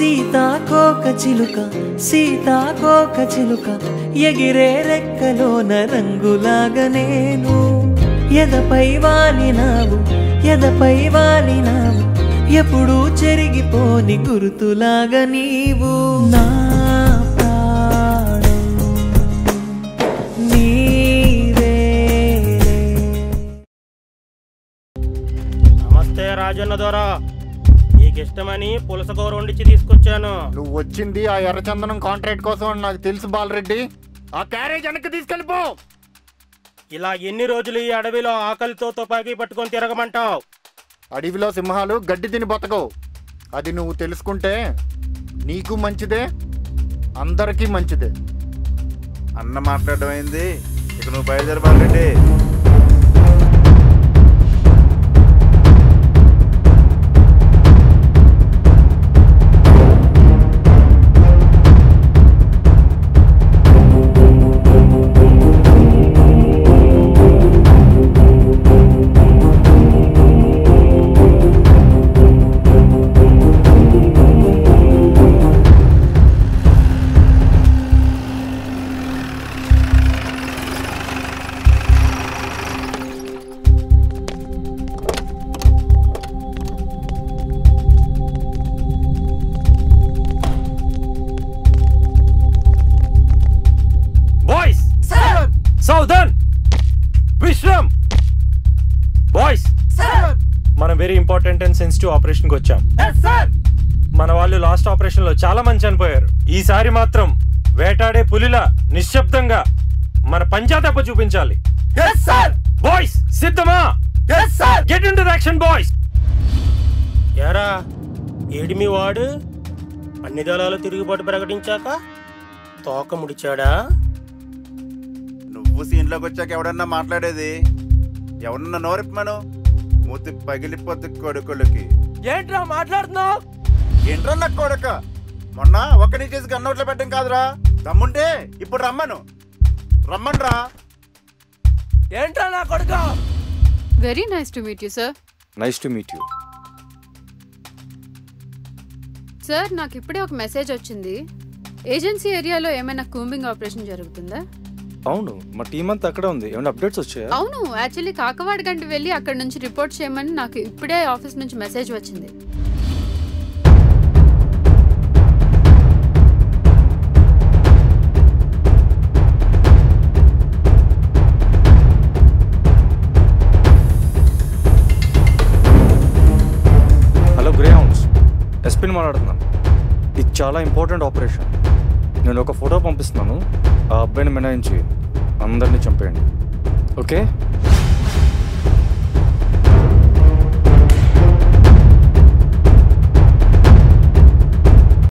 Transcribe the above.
సీతాకోక చిలుక సీతాకోక చిలుక ఎగిరే రెక్కలోన రంగులాగా నేను. ఎదపై వాలినావు ఎదపై వాలినావు ఎప్పుడూ చెరిగిపోని గుర్తులాగా నీవు. నా నమస్తే రాజన్న ద్వారా. నీకు ఇష్టమని పులస కూర వండిచి తీసుకొచ్చాను. నువ్వు వచ్చింది ఆ ఎర్రచందనం కాంట్రాక్ట్ కోసం అని నాకు తెలుసు బాలరెడ్డి. ఆ క్యారేజ్ వెనక్కి తీసుకెళ్ళిపో. ఇలా ఎన్ని రోజులు ఈ అడవిలో ఆకలితో తుపాకీ పట్టుకొని తిరగమంటావు? అడవిలో సింహాలు గడ్డి తిని బతకవు. అది నువ్వు తెలుసుకుంటే నీకు మంచిదే అందరికీ మంచిదే. అన్న మాట్లాడడం అయింది ఇక నువ్వు బయలుదేరి Balareddy. Very important and sensitive ఆపరేషన్కి వచ్చాం. మన వాళ్ళు లాస్ట్ ఆపరేషన్లో చాలా మంది చనిపోయారు. ఈసారి మాత్రం వేటాడే పులిలా నిశ్శబ్దంగా మన పంచాదెబ్బ చూపించాలి. బాయ్స్ సిద్ధమా? గెట్ ఇన్ యాక్షన్ బాయ్స్ ఎరా ఏడి మీ వాడు? అన్ని దళాలు తిరుగుబాటు ప్రకటించాక తోక ముడిచాడా? నువ్వు సీన్లోకి వచ్చాక ఎవడన్నా మాట్లాడేది? ఎవరన్నా నోరిప్పమను మూతి పగిలిపోద్ది కొడుకులకి. ఏంట్రా మాట్లాడుతున్నావు? ఏంట్రా నా కొడుక? మొన్న ఒక్కడి చేసి గన్నోట్లో పెట్టడం కాదురా. దమ్ముంటే ఇప్పుడు రమ్మను. రమ్మన్రా. ఏంట్రా నా కొడుక? Very nice to meet you sir nice to meet you sir నాకు ఇప్పుడే ఒక మెసేజ్ వచ్చింది. ఏజెన్సీ ఏరియాలో ఏమైనా కూంబింగ్ ఆపరేషన్ జరుగుతుందా? అవును మా టీం అంతా అక్కడే ఉంది. ఏమైనా అప్డేట్స్ వచ్చాయా? అవును యాక్చువల్లీ కాకవాడ గంట వెళ్ళి అక్కడ నుంచి రిపోర్ట్ చేయమని నాకు ఇప్పుడే ఆఫీస్ నుంచి మెసేజ్ వచ్చింది. హలో గ్రే హౌన్స్ ఎస్పీని మాట్లాడుతున్నాను. ఇది చాలా ఇంపార్టెంట్ ఆపరేషన్ నేను ఒక ఫోటో పంపిస్తున్నాను. ఆ అబ్బాయిని మినహాయించి అందరినీ చంపేయండి. ఓకే?